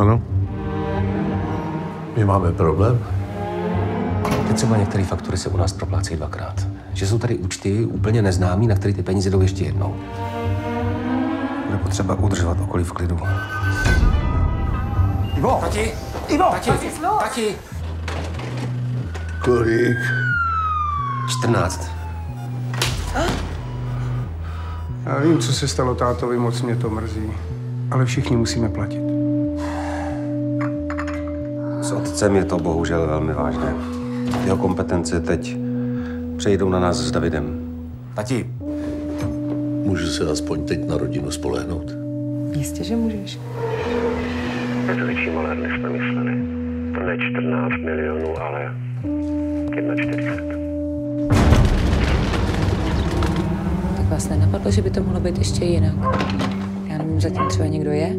Ano. My máme problém. Že třeba některé faktury se u nás proplácejí dvakrát. Že jsou tady účty úplně neznámý, na které ty peníze jdou ještě jednou. Bude potřeba udržovat okolí v klidu. Ivo! Tati! Ivo! Tati! Tati! Kolik? 14. Já vím, co se stalo tátovi, moc mě to mrzí. Ale všichni musíme platit. S otcem je to bohužel velmi vážné. Jeho kompetence teď přejdou na nás s Davidem. Tati, Můžu se aspoň teď na rodinu spolehnout? Jistě, že můžeš. Je to větší malér, než jsme mysleli. To ne 14 milionů, ale 41. Tak vás nenapadlo, že by to mohlo být ještě jinak? Já nevím, zatím třeba někdo je?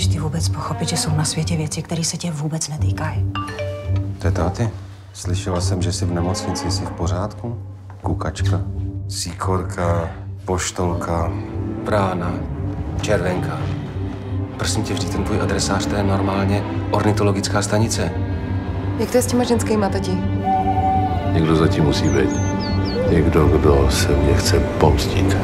Dokážeš ty vůbec pochopit, že jsou na světě věci, které se tě vůbec netýkají? to je táty. Slyšela jsem, že jsi v nemocnici, jsi v pořádku? Kukačka, síkorka, poštolka, brána, červenka. Prosím tě, vždyť ten tvůj adresář, to je normálně ornitologická stanice. Jak to je s těma ženskýma, tati? Někdo zatím musí být. Někdo, kdo se mě chce pomstit.